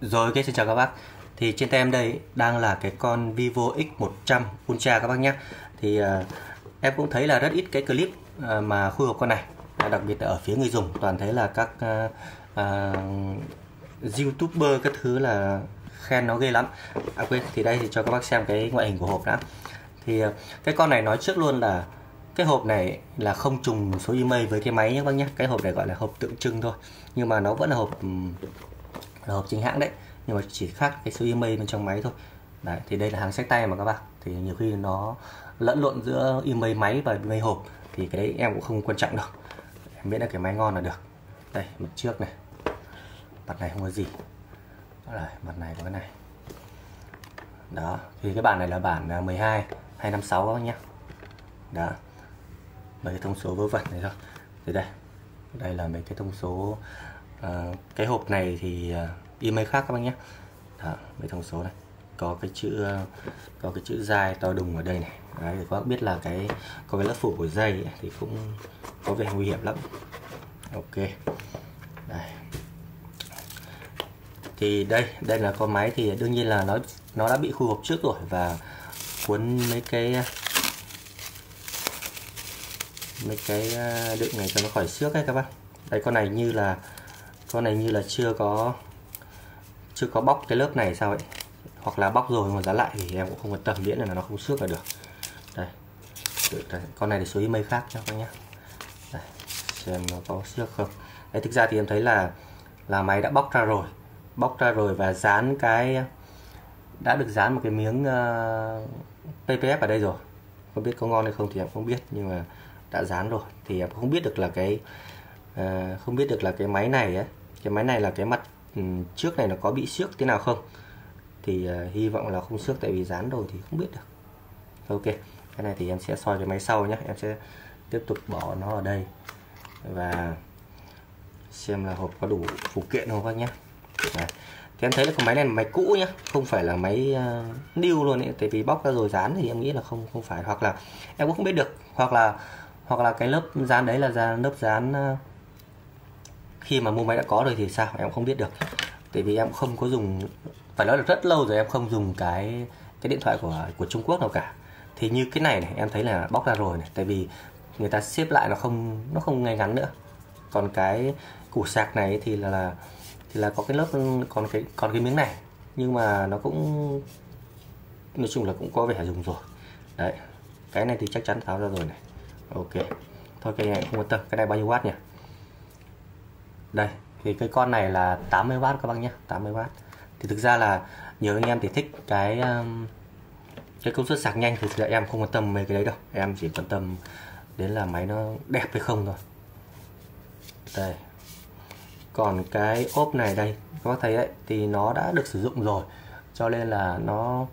Rồi ok xin chào các bác. Thì trên tay em đây đang là cái con Vivo X100 Ultra các bác nhé. Thì uh, em cũng thấy là rất ít cái clip uh, mà khui hộp con này. Đặc biệt là ở phía người dùng toàn thấy là các uh, uh, youtuber các thứ là khen nó ghê lắm. À quên thì đây thì cho các bác xem cái ngoại hình của hộp đã. Thì uh, cái con này nói trước luôn là cái hộp này là không trùng số email với cái máy nhé các bác nhé. Cái hộp này gọi là hộp tượng trưng thôi. Nhưng mà nó vẫn là hộp là hộp chính hãng đấy nhưng mà chỉ khác cái số email bên trong máy thôi. Đấy thì đây là hàng sách tay mà các bạn thì nhiều khi nó lẫn lộn giữa email máy và email hộp thì cái đấy em cũng không quan trọng đâu. Em miễn là cái máy ngon là được. Đây mặt trước này. Mặt này không có gì. Đây, mặt này có cái này. Đó thì cái bản này là bản à, 12 256 các bác nhé. Đó. Mấy cái thông số vớ vẩn này thôi. Thì đây đây là mấy cái thông số Ờ, cái hộp này thì ờ, email khác các bác nhé. Đó, mấy thông số này. Có cái chữ ờ, có cái chữ dài to đùng ở đây này. Đấy thì các bác biết là cái có cái lớp phủ của dây ấy, thì cũng có vẻ nguy hiểm lắm. Ok. Đây. Thì đây đây là con máy thì đương nhiên là nó nó đã bị khu hộp trước rồi và cuốn mấy cái mấy cái đựng này cho nó khỏi xước ấy các bác. Đây con này như là con này như là chưa có chưa có bóc cái lớp này sao ấy? Hoặc là bóc rồi mà dán lại thì em cũng không quan tâm miễn là nó không xước là được. Đây con này thì số email khác cho các nhé đây, xem nó có xước không. Đấy thực ra thì em thấy là là máy đã bóc ra rồi. Bóc ra rồi và dán cái đã được dán một cái miếng ờ, uh, PPF ở đây rồi. Không biết có ngon hay không thì em không biết nhưng mà đã dán rồi. Thì em không biết được là cái uh, không biết được là cái máy này ấy, cái máy này là cái mặt ừ, trước này nó có bị xước thế nào không? Thì uh, hy vọng là không xước tại vì dán rồi thì không biết được. Ok cái này thì em sẽ soi cái máy sau nhé. Em sẽ tiếp tục bỏ nó ở đây. Và xem là hộp có đủ phụ kiện không các nhé. Đấy. thì em thấy là cái máy này là máy cũ nhá không phải là máy uh, new luôn ấy. Tại vì bóc ra rồi dán thì em nghĩ là không không phải. Hoặc là em cũng không biết được. Hoặc là hoặc là cái lớp dán đấy là dán lớp dán uh, khi mà mua máy đã có rồi thì sao? Em không biết được. Tại vì em không có dùng phải nói là rất lâu rồi em không dùng cái cái điện thoại của của Trung Quốc nào cả. Thì như cái này này em thấy là bóc ra rồi này. Tại vì người ta xếp lại nó không nó không ngay ngắn nữa. Còn cái củ sạc này thì là, là thì là có cái lớp còn cái còn cái miếng này. Nhưng mà nó cũng nói chung là cũng có vẻ dùng rồi. Đấy cái này thì chắc chắn tháo ra rồi này. Ok. Thôi cái này không quan tâm. Cái này bao nhiêu watt nhỉ? Đây thì cái con này là 80W các bác nhé 80W thì thực ra là nhiều anh em thì thích cái um, cái công suất sạc nhanh thì thực ra em không quan tâm về cái đấy đâu. Em chỉ quan tâm đến là máy nó đẹp hay không thôi. Đây. Còn cái ốp này đây các bác thấy đấy thì nó đã được sử dụng rồi. Cho nên là nó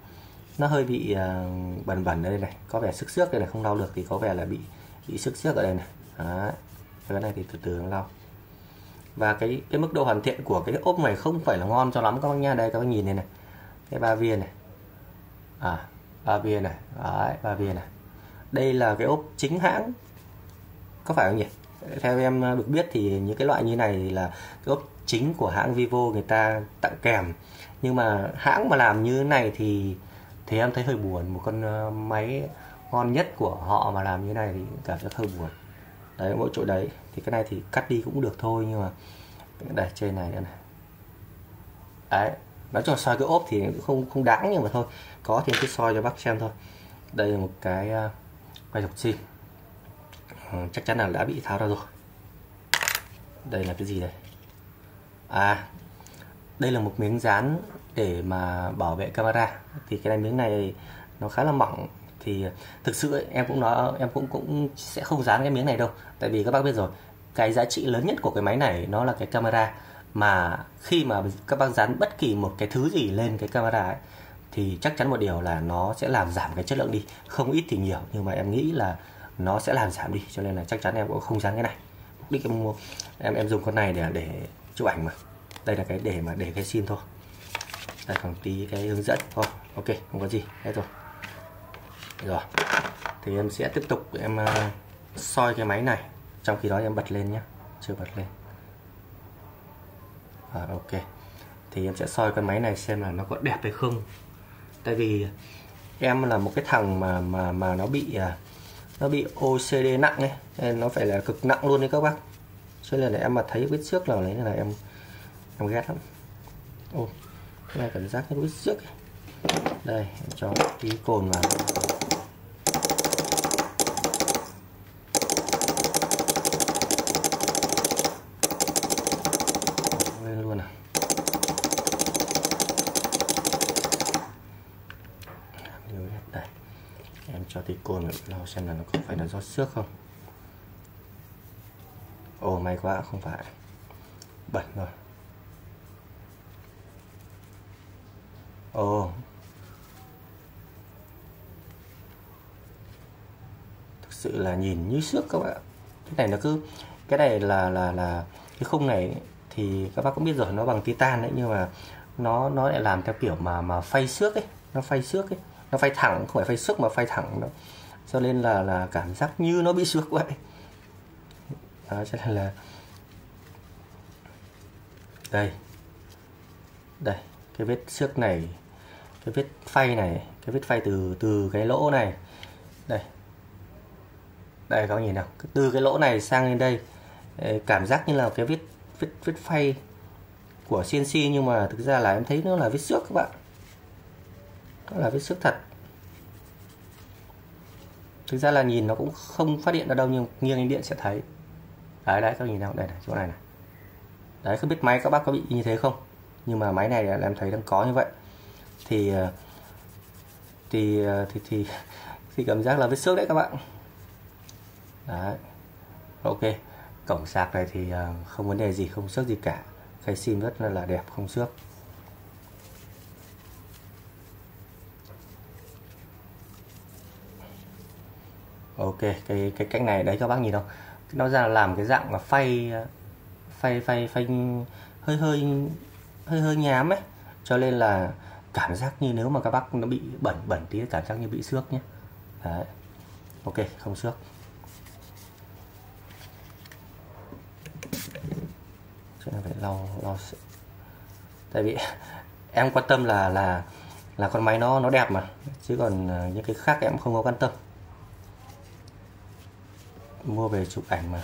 nó hơi bị uh, bẩn bẩn ở đây này có vẻ sức xước đây này không lau được thì có vẻ là bị bị sức xước ở đây này. Đấy. cái này thì từ từ nó lau và cái cái mức độ hoàn thiện của cái ốp này không phải là ngon cho lắm các bác nha. Đây, các bác nhìn này này. Cái ba viên này. À ba viên này. Đấy, ba viên này. Đây là cái ốp chính hãng. Có phải không nhỉ? Theo em được biết thì những cái loại như này là cái ốp chính của hãng Vivo người ta tặng kèm. Nhưng mà hãng mà làm như thế này thì thì em thấy hơi buồn. Một con ờ, máy ngon nhất của họ mà làm như thế này thì cảm giác hơi buồn đấy mỗi chỗ đấy. Thì cái này thì cắt đi cũng được thôi nhưng mà để trên này nữa này. Đấy nói cho soi cái ốp thì cũng không không đáng nhưng mà thôi. Có thì cứ soi cho bác xem thôi. Đây là một cái uh, quay dọc sim ừ, chắc chắn là đã bị tháo ra rồi. Đây là cái gì đây? À đây là một miếng dán để mà bảo vệ camera. Thì cái này miếng này nó khá là mỏng thì thực sự ấy, em cũng nói em cũng cũng sẽ không dán cái miếng này đâu. Tại vì các bác biết rồi cái giá trị lớn nhất của cái máy này nó là cái camera. Mà khi mà các bác dán bất kỳ một cái thứ gì lên cái camera ấy, thì chắc chắn một điều là nó sẽ làm giảm cái chất lượng đi. Không ít thì nhiều nhưng mà em nghĩ là nó sẽ làm giảm đi. Cho nên là chắc chắn em cũng không dán cái này. Mục đích em mua em em dùng con này để để chụp ảnh mà. Đây là cái để mà để cái sim thôi. Đây còn tí cái hướng dẫn. Thôi ok không có gì. Hết rồi rồi. Thì em sẽ tiếp tục em uh, soi cái máy này. Trong khi đó em bật lên nhé chưa bật lên. À, ok. Thì em sẽ soi cái máy này xem là nó có đẹp hay không. Tại vì em là một cái thằng mà mà mà nó bị ờ, nó bị OCD nặng ấy. Nên nó phải là cực nặng luôn đấy các bác. Cho nên là em mà thấy vết xước nào đấy là em em ghét lắm. Ô cái này cảm giác như vết xước đây em cho tí cồn vào luôn à đây em cho tí cồn lau xem là nó có phải là do xước không. Ồ, may quá, không phải. Bẩn rồi. Ồ. Thực sự là nhìn như xước các bạn cái này nó cứ, cái này là là là cái khung này thì các bác cũng biết rồi, nó bằng titan đấy nhưng mà nó nó lại làm theo kiểu mà mà phay xước ấy, nó phay xước ấy nó phay thẳng, không phải phay sức mà phay thẳng đó cho nên là là cảm giác như nó bị xước vậy. Đó, cho nên là đây. Đây, cái vết xước này, cái vết phay này, cái vết phay từ từ cái lỗ này. Đây. Đây, các bạn nhìn nào. Từ cái lỗ này sang lên đây. Cảm giác như là cái vết vết vết phay của CNC nhưng mà thực ra là em thấy nó là vết xước các bạn đó là vết xước thật. Thực ra là nhìn nó cũng không phát hiện ra đâu nhưng nghiêng đến điện sẽ thấy. Đấy đấy các nhìn nào đây này chỗ này này. Đấy không biết máy các bác có bị như thế không? Nhưng mà máy này là em thấy đang có như vậy. Thì ờ, ờ, thì thì thì thì cảm giác là vết xước đấy các bạn. Đấy. Ok cổng sạc này thì ờ, không vấn đề gì không xước gì cả. Cái sim rất là, là đẹp không xước. Ok, cái cái cách này đấy, các bác nhìn không? Nó ra làm cái dạng mà phay phay phay phay, hơi hơi hơi hơi nhám ấy. Cho nên là cảm giác như nếu mà các bác nó bị bẩn bẩn tí, cảm giác như bị xước nhé. Đấy. Ok, không xước. Cho nên phải lau lau tại vì em quan tâm là là là con máy nó nó đẹp mà. Chứ còn à, những cái khác em không có quan tâm mua về chụp ảnh mà.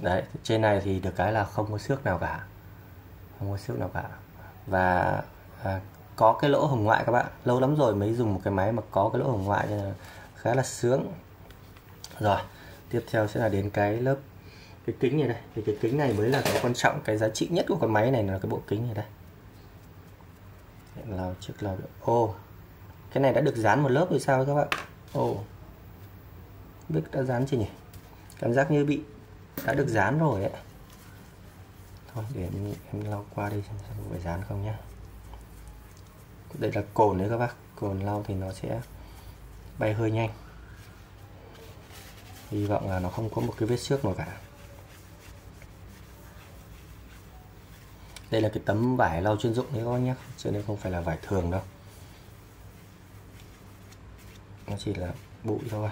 Đấy trên này thì được cái là không có xước nào cả. Không có xước nào cả. Và à, có cái lỗ hồng ngoại các bạn. Lâu lắm rồi mới dùng một cái máy mà có cái lỗ hồng ngoại nên là khá là sướng. Rồi tiếp theo sẽ là đến cái lớp cái kính này đây. Thì cái kính này mới là cái quan trọng cái giá trị nhất của con máy này là cái bộ kính này đây. Là trước là ô cái này đã được dán một lớp rồi sao các bạn? Ô biết đã dán chưa nhỉ? Cảm giác như bị đã được dán rồi ấy. Thôi để em, em lau qua đi xem xem phải dán không nhá. Đây là cồn đấy các bác. Cồn lau thì nó sẽ bay hơi nhanh. Hy vọng là nó không có một cái vết xước nào cả. Đây là cái tấm vải lau chuyên dụng đấy các bác nhé chứ đây không phải là vải thường đâu. Nó chỉ là bụi thôi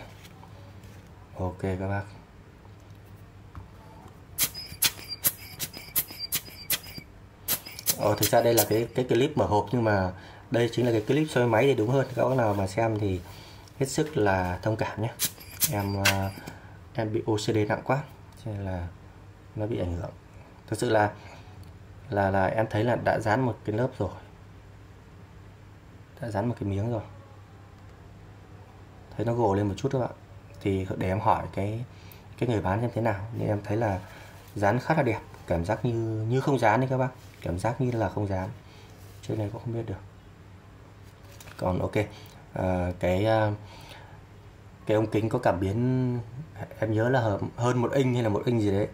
ok các bác. Ờ, thực ra đây là cái cái clip mở hộp nhưng mà đây chính là cái clip soi máy thì đúng hơn. Các bác nào mà xem thì hết sức là thông cảm nhé. Em ờ, em bị OCD nặng quá cho nên là nó bị ảnh hưởng. Thực sự là là là em thấy là đã dán một cái lớp rồi. Đã dán một cái miếng rồi. Thấy nó gồ lên một chút các bạn thì để em hỏi cái cái người bán xem thế nào. Nhưng em thấy là dán khá là đẹp cảm giác như như không dán đấy các bác. Cảm giác như là không dán. Trên này cũng không biết được. Còn ok à, cái ờ, cái ống kính có cảm biến em nhớ là hơn một inch hay là một inch gì đấy.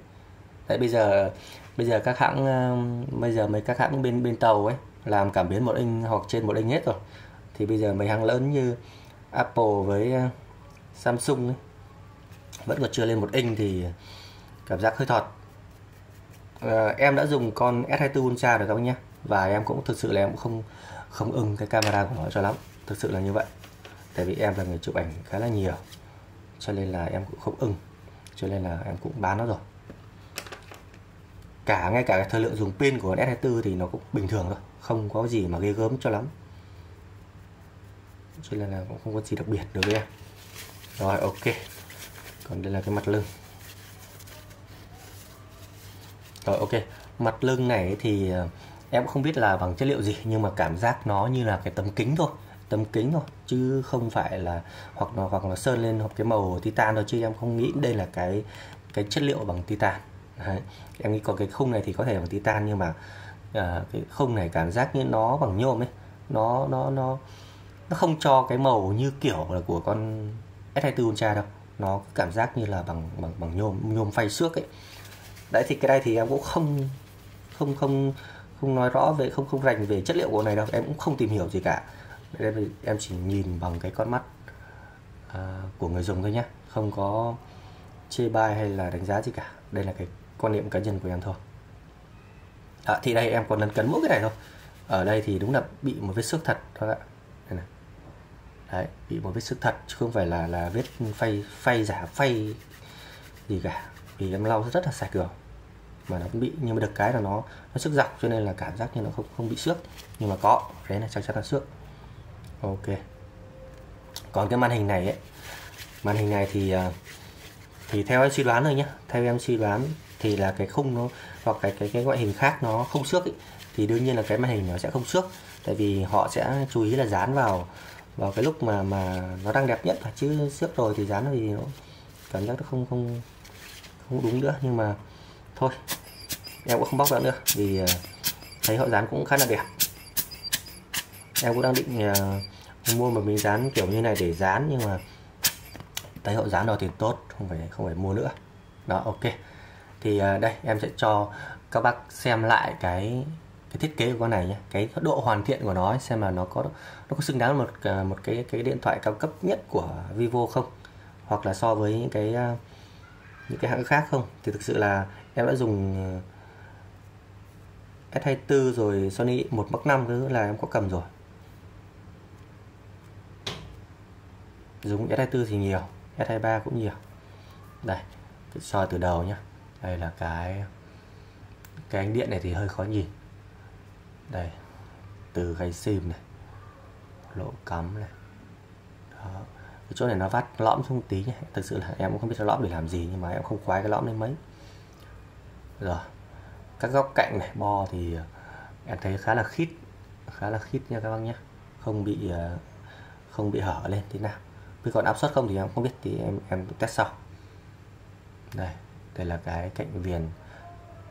Tại bây giờ bây giờ các hãng ờ, bây giờ mấy các hãng bên bên tàu ấy làm cảm biến một inch hoặc trên một inch hết rồi. Thì bây giờ mấy hãng lớn như Apple với Samsung ấy, vẫn còn chưa lên một inch thì cảm giác hơi thọt. À, em đã dùng con S24 Ultra rồi các bác nhé và em cũng thực sự là em cũng không không ưng cái camera của nó cho lắm. Thực sự là như vậy. Tại vì em là người chụp ảnh khá là nhiều cho nên là em cũng không ưng. Cho nên là em cũng bán nó rồi. Cả ngay cả thời lượng dùng pin của S24 thì nó cũng bình thường thôi. Không có gì mà ghê gớm cho lắm. Cho nên là cũng không có gì đặc biệt đối với em rồi ok. Còn đây là cái mặt lưng. Rồi ok. Mặt lưng này thì ờ, em cũng không biết là bằng chất liệu gì nhưng mà cảm giác nó như là cái tấm kính thôi. Tấm kính thôi chứ không phải là hoặc là hoặc là sơn lên hoặc cái màu titan thôi chứ em không nghĩ đây là cái cái chất liệu bằng titan. Đấy. em nghĩ còn cái khung này thì có thể bằng titan nhưng mà à, cái khung này cảm giác như nó bằng nhôm ấy. Nó nó nó nó không cho cái màu như kiểu là của con S24 Ultra đâu. Nó cảm giác như là bằng bằng bằng nhôm nhôm phay xước ấy. Đấy thì cái này thì em cũng không không không không nói rõ về không không rành về chất liệu của này đâu. Em cũng không tìm hiểu gì cả. Đây em chỉ nhìn bằng cái con mắt à, của người dùng thôi nhé không có chê bai hay là đánh giá gì cả. Đây là cái quan niệm cá nhân của em thôi. À, thì đây em còn lần cấn mỗi cái này thôi. Ở đây thì đúng là bị một vết xước thật thôi ạ đấy bị một vết sức thật chứ không phải là là vết phay phay giả phay gì cả. Vì em lau rất là sạch rồi. Mà nó cũng bị nhưng mà được cái là nó nó sức dọc cho nên là cảm giác như nó không không bị xước. Nhưng mà có đấy là chắc chắn là xước. Ok. Còn cái màn hình này ấy màn hình này thì à, thì theo em suy đoán thôi nhé theo em suy đoán thì là cái khung nó hoặc cái cái cái ngoại hình khác nó không xước ấy, thì đương nhiên là cái màn hình nó sẽ không xước. Tại vì họ sẽ chú ý là dán vào vào cái lúc mà mà nó đang đẹp nhất chứ trước rồi thì dán thì nó cảm giác nó không không không đúng nữa. Nhưng mà thôi em cũng không bóc ra nữa vì à, thấy họ dán cũng khá là đẹp. Em cũng đang định uh, mua một miếng dán kiểu như này để dán nhưng mà thấy họ dán rồi thì tốt không phải không phải mua nữa. Đó ok. Thì uh, đây em sẽ cho các bác xem lại cái cái thiết kế của con này nhé cái độ hoàn thiện của nó xem là nó có nó có xứng đáng một à, một cái cái điện thoại cao cấp nhất của Vivo không? Hoặc là so với những cái à, những cái hãng khác không? Thì thực sự là em đã dùng à, S24 rồi, Sony 1 Mark 5 nữa là em có cầm rồi. Dùng S24 thì nhiều S23 cũng nhiều. Đây soi từ đầu nhá. Đây là cái cái ánh điện này thì hơi khó nhìn đây, từ khay sim này, lỗ cắm này. Đó. Cái chỗ này nó vắt lõm xuống tí nhé. Thực sự là em cũng không biết lõm để làm gì, nhưng mà em không khoái cái lõm lên mấy. Rồi, các góc cạnh này, bo thì ờ, em thấy khá là khít, khá là khít nha các bác nhé. Không bị ờ, không bị hở lên thế nào. Với còn áp suất không thì em không biết thì em em test sau. Đây đây là cái cạnh viền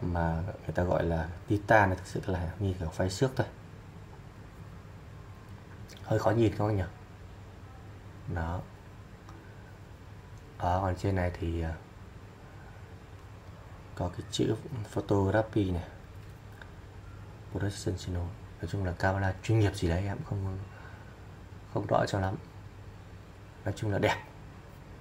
mà người ta gọi là titan này thực sự là như kiểu phay xước thôi. Hơi khó nhìn các bác nhỉ? Đó. Ở còn trên này thì à, có cái chữ photography này. Professional nói chung là camera chuyên nghiệp gì đấy, em không không rõ cho lắm. Nói chung là đẹp.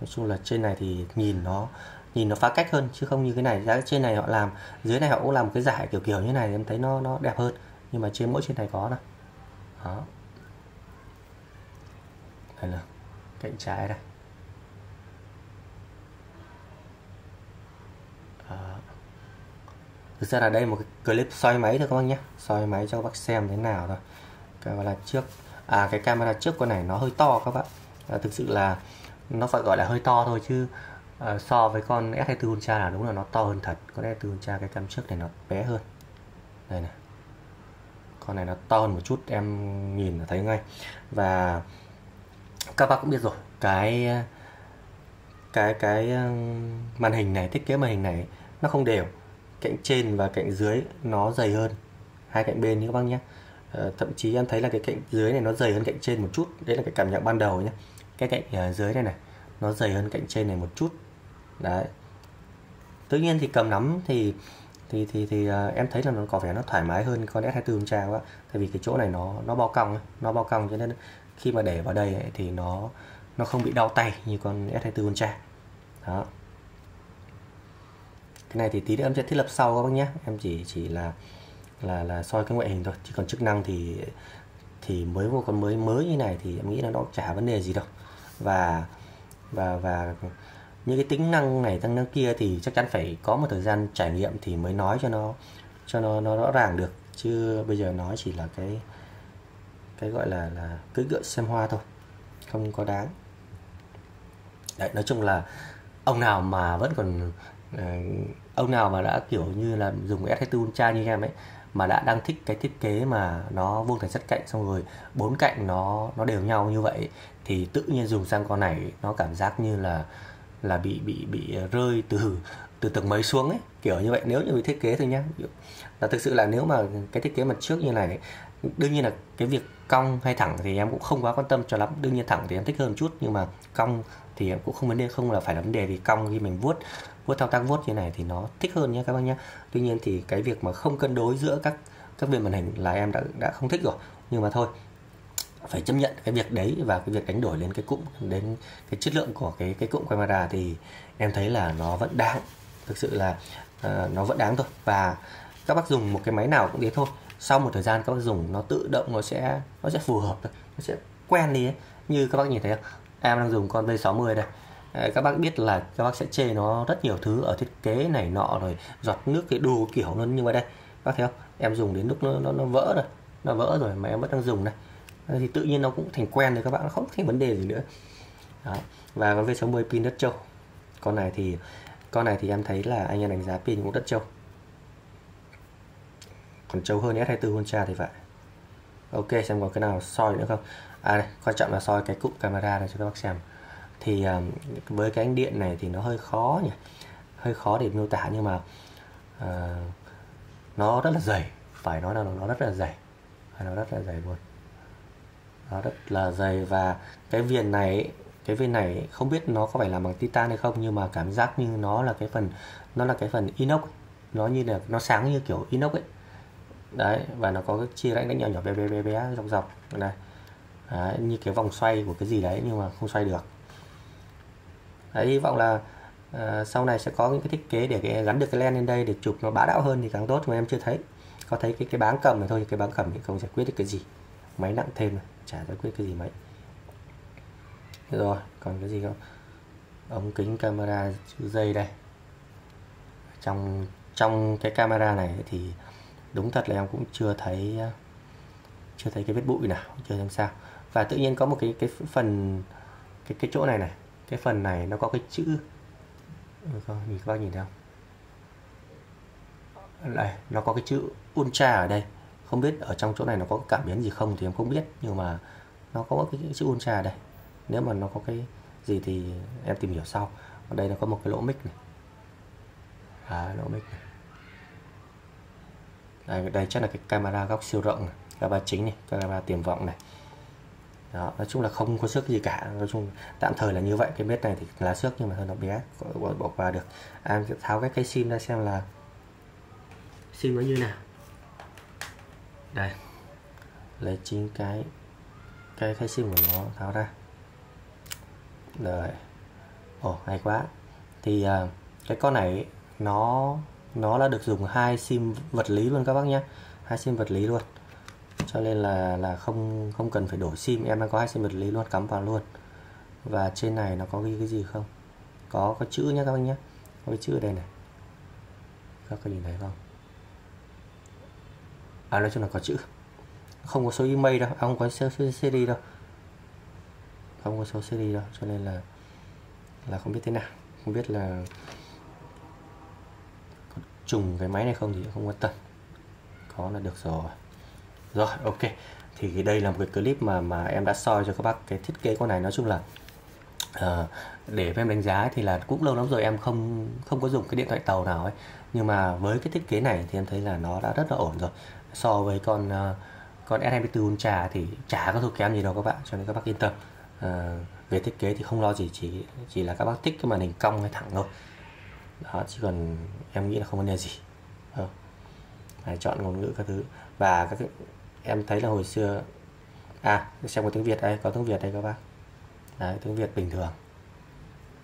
Nói chung là trên này thì nhìn nó nhìn nó phá cách hơn chứ không như cái này. Giá trên này họ làm dưới này họ cũng làm cái giải kiểu kiểu như này em thấy nó nó đẹp hơn. Nhưng mà trên mỗi trên này có này đó. Đây là cạnh trái đây. Đó. thực ra là đây một cái clip xoay máy thôi các bác nhé. Xoay máy cho các bác xem thế nào thôi. Camera trước à cái camera trước con này nó hơi to các bạn à, thực sự là nó phải gọi là hơi to thôi chứ à, so với con S24 Ultra là đúng là nó to hơn thật. Con S24 Ultra cái cam trước này nó bé hơn. Đây này. Con này nó to hơn một chút em nhìn là thấy ngay. Và các bác cũng biết rồi cái cái cái màn hình này thiết kế màn hình này nó không đều. Cạnh trên và cạnh dưới nó dày hơn. Hai cạnh bên như các bác nhé. Ờ, thậm chí em thấy là cái cạnh dưới này nó dày hơn cạnh trên một chút. Đấy là cái cảm nhận ban đầu nhé. Cái cạnh ờ, dưới này này nó dày hơn cạnh trên này một chút đấy. Tất nhiên thì cầm nắm thì thì thì thì uh, em thấy là nó có vẻ nó thoải mái hơn con S24 Ultra quá. Tại vì cái chỗ này nó nó bao cong nó bao cong cho nên khi mà để vào đây ấy, thì nó nó không bị đau tay như con S24 Ultra đó. Cái này thì tí nữa em sẽ thiết lập sau các bác nhé. Em chỉ chỉ là là là soi cái ngoại hình thôi. Chứ còn chức năng thì thì mới một con mới mới như này thì em nghĩ là nó chả vấn đề gì đâu. Và và và những cái tính năng này tính năng kia thì chắc chắn phải có một thời gian trải nghiệm thì mới nói cho nó cho nó nó rõ ràng được. Chứ bây giờ nói chỉ là cái cái gọi là là cưỡi ngựa xem hoa thôi không có đáng. Đấy, nói chung là ông nào mà vẫn còn uh, ông nào mà đã kiểu như là dùng S24 Ultra như em ấy mà đã đang thích cái thiết kế mà nó vuông thành sắt cạnh xong rồi bốn cạnh nó nó đều nhau như vậy thì tự nhiên dùng sang con này nó cảm giác như là là bị bị bị ờ, rơi từ từ tầng mấy xuống ấy, kiểu như vậy. Nếu như thiết kế thôi nhá. Là thực sự là nếu mà cái thiết kế mặt trước như này đương nhiên là cái việc cong hay thẳng thì em cũng không quá quan tâm cho lắm. Đương nhiên thẳng thì em thích hơn chút, nhưng mà cong thì em cũng không vấn đề, không là phải là vấn đề vì cong khi mình vuốt vuốt thao tác vuốt như này thì nó thích hơn nhé các bác nhé tuy nhiên thì cái việc mà không cân đối giữa các các viên màn hình là em đã đã không thích rồi. Nhưng mà thôi phải chấp nhận cái việc đấy và cái việc đánh đổi lên cái cụm đến cái chất lượng của cái cái cụm camera thì em thấy là nó vẫn đáng thực sự là uh, nó vẫn đáng thôi. Và các bác dùng một cái máy nào cũng thế thôi. Sau một thời gian các bác dùng nó tự động nó sẽ nó sẽ phù hợp thôi nó sẽ quen đi ấy. như các bác nhìn thấy không? Em đang dùng con V60 đây. Ờ, các bác biết là các bác sẽ chê nó rất nhiều thứ ở thiết kế này nọ rồi giọt nước cái đồ kiểu luôn. Như vậy đây các bác thấy không? Em dùng đến lúc nó, nó, nó vỡ rồi nó vỡ rồi mà em vẫn đang dùng đây. Ờ, thì tự nhiên nó cũng thành quen rồi các bạn nó không thành vấn đề gì nữa. Đó. và con V60 pin đất trâu con này thì con này thì em thấy là anh em đánh giá pin cũng rất trâu còn trâu hơn S24 Ultra thì vậy ok xem có cái nào soi nữa không? À đây, quan trọng là soi cái cụm camera này cho các bác xem. Thì um, với cái ánh điện này thì nó hơi khó nhỉ? Hơi khó để miêu tả nhưng mà uh, nó rất là dày. Phải nói là nó rất là dày. Nó rất là dày luôn nó rất là dày và cái viền này cái viền này không biết nó có phải làm bằng titan hay không nhưng mà cảm giác như nó là cái phần nó là cái phần inox nó như là nó sáng như kiểu inox ấy. Đấy và nó có cái chia rãnh nhỏ nhỏ bé bé bé bé dọc dọc này đấy, như cái vòng xoay của cái gì đấy nhưng mà không xoay được. Đấy, hy vọng là uh, sau này sẽ có những cái thiết kế để cái, gắn được cái len lên đây để chụp nó bá đạo hơn thì càng tốt mà em chưa thấy. Có thấy cái cái báng cầm này thôi cái báng cầm thì không giải quyết được cái gì. Máy nặng thêm này chả giải quyết cái gì mấy. Rồi, còn cái gì không? Ống kính camera dây đây. Trong trong cái camera này thì đúng thật là em cũng chưa thấy chưa thấy cái vết bụi nào, chưa làm sao. Và tự nhiên có một cái cái phần, cái cái chỗ này này, cái phần này nó có cái chữ. Không nhìn các bác nhìn thấy không? Đây, nó có cái chữ ultra ở đây không biết ở trong chỗ này nó có cảm biến gì không thì em không biết nhưng mà nó có cái chữ ultra đây. Nếu mà nó có cái gì thì em tìm hiểu sau. Ở đây nó có một cái lỗ mic này. À, lỗ mic này. Đây, đây chắc là cái camera góc siêu rộng này camera chính này camera tiềm vọng này. Đó, nói chung là không có xước gì cả. Nói chung tạm thời là như vậy. Cái bếp này thì lá xước nhưng mà hơi nó bé bỏ, bỏ qua được. À, em sẽ tháo cái cây sim ra xem là sim nó như nào đây. Lấy chính cái cái khai sim của nó tháo ra. Rồi. Ồ hay quá. Thì uh, cái con này nó nó là được dùng hai sim vật lý luôn các bác nhé hai sim vật lý luôn. Cho nên là là không không cần phải đổi sim. Em đang có hai sim vật lý luôn cắm vào luôn. Và trên này nó có ghi cái gì không? Có có chữ nhé các bác nhé có cái chữ ở đây này. Các có nhìn thấy không? À nói chung là có chữ. Không có số email đâu à, không có số CD đâu. Không có số CD đâu cho nên là là không biết thế nào. Không biết là có trùng cái máy này không thì không quan tâm. Có là được rồi. Rồi ok. Thì đây là một cái clip mà mà em đã soi cho các bác cái thiết kế con này. Nói chung là uh, để em đánh giá thì là cũng lâu lắm rồi em không không có dùng cái điện thoại tàu nào ấy. Nhưng mà với cái thiết kế này thì em thấy là nó đã rất là ổn rồi so với con uh, con S24 Ultra thì chả có thua kém gì đâu các bạn cho nên các bác yên tâm. Uh, về thiết kế thì không lo gì chỉ chỉ là các bác thích cái màn hình cong hay thẳng thôi. Đó chỉ còn em nghĩ là không vấn đề gì. Ừ. Phải chọn ngôn ngữ các thứ. Và các em thấy là hồi xưa à xem có tiếng Việt đây có tiếng Việt đây các bác. Đấy, tiếng Việt bình thường.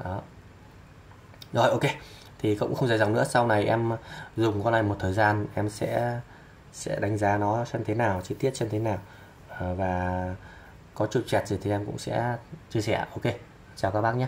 Đó. Rồi ok. Thì cũng không dài dòng nữa. Sau này em dùng con này một thời gian em sẽ sẽ đánh giá nó xem thế nào, chi tiết xem thế nào. Ờ, và có trục trẹt gì thì em cũng sẽ chia sẻ. Ok, chào các bác nhé.